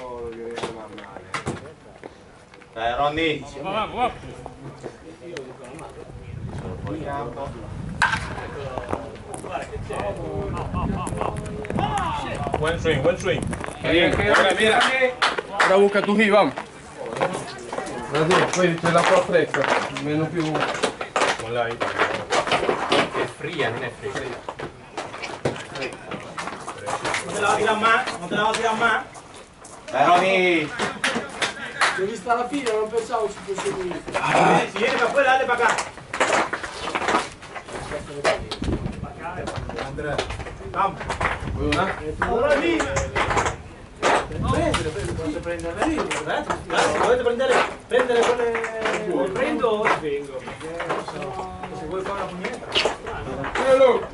solo che viene male. Dai Ronny. Va, va, va. Fuori campo. Buen swing, buen swing. Mira, mira. Ora Luca tu qui, vamo. Guarda, poi c'è l'acqua fresca, meno più... La È fria, non è fresca. No te la va a tirar más, no te la va a tirar más. Ronny. L'ho vista alla fine, non pensavo ci fosse lui. Si viene para afuera, dale para acá. Vamos. Vuoi una? Ahora mismo. Prendere, prendere, quando prende la rima. Guardate, guardate, se volete prendere, prendere con le... le prendo o vengo. Se vuoi fare una pugnetta. Quello!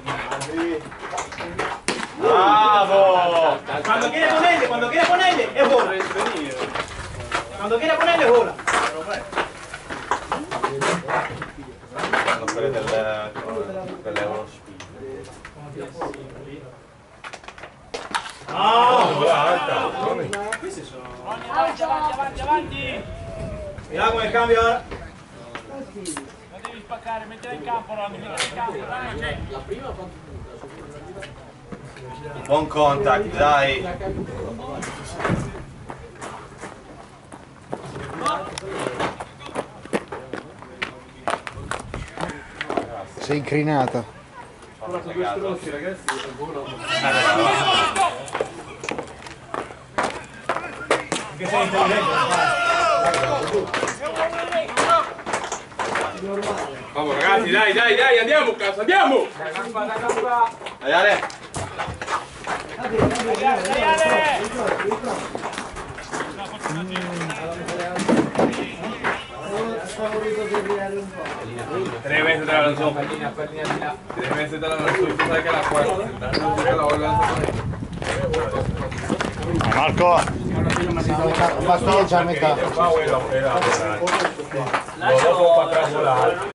Cuando quiere ponerle, cuando quiere ponerle, es bola. Cuando quiere ponerle, es bola. Avanti, avanti, avanti. Mirá con cambio ahora. Non devi spaccare, mettila in campo, mettila in campo. La prima quanto Buon contact, dai. Sei incrinata. due strozzi ragazzi. Che sei intelligente. Vamo ragazzi, dai, dai, dai, andiamo a casa, andiamo! Dai Ale. Dai, Ale! Devi Tres veces te la lanzó. Tres veces te la lanzó tú sabes que la cuarta. Marco. Paciencia, meta. Ah, Los.